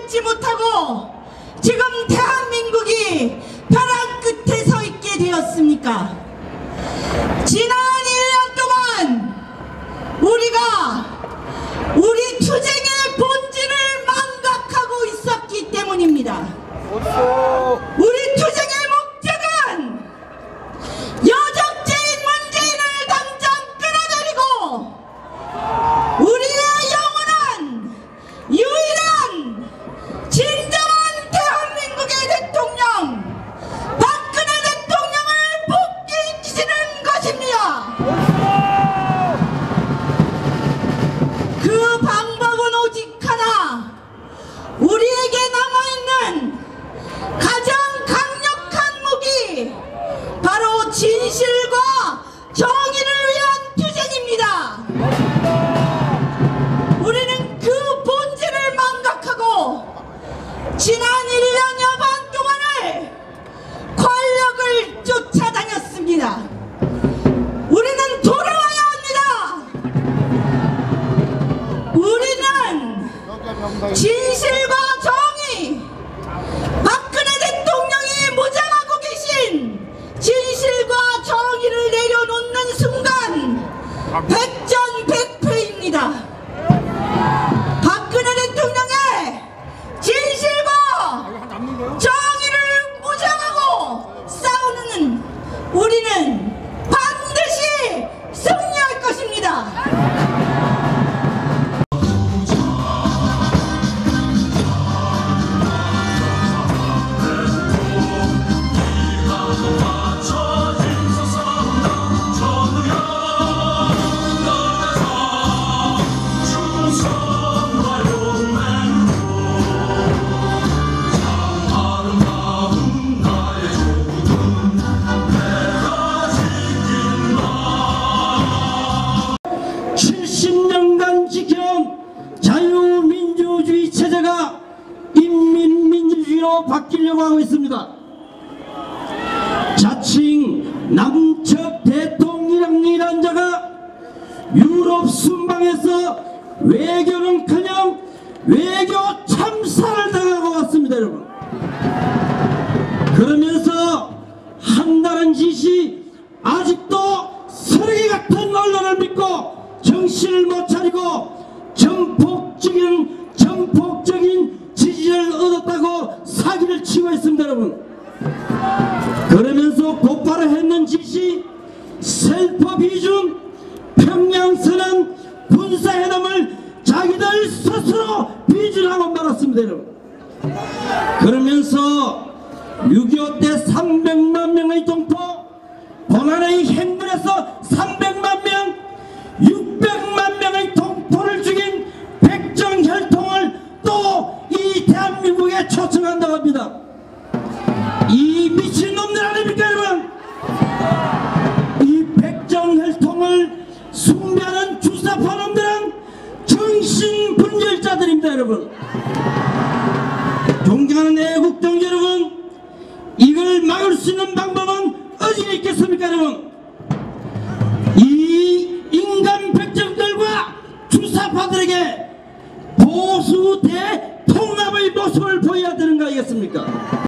맺지 못하고 지금 대한민국이 벼랑 끝에 서 있게 되었습니까? 순 지켜온 자유민주주의 체제가 인민민주주의로 바뀌려고 하고 있습니다. 자칭 남측 대통령이란 자가 유럽 순방에서 외교는커녕 외교 참사를 당하고 왔습니다 여러분 그러면서 한다는 짓이 아직도 쓰레기 같은 언론을 믿고 정신을 못 차리고 정폭적인 정폭적인 지지를 얻었다고 사기를 치고 있습니다 여러분. 그러면서 곧바로 했는 짓이 셀프 비중 평양선언 군사회담을 자기들 스스로 비준하고 말았습니다 여러분. 그러면서 6.25 때 300만 명의 동포 고난의 행군에서 300만 명 600만 명의 동포를 죽인 백정혈통을 또 이 대한민국에 초청한다고 합니다. 이 미친놈들 아닙니까 여러분? 이 백정혈통을 숭배하는 주사파 놈들은 정신분열자들입니다 여러분. 존경하는 애국정 여러분 이걸 막을 수 있는 방법은 어디 있겠습니까 여러분 보수 대통합의 모습을 보여야 되는 거 아니겠습니까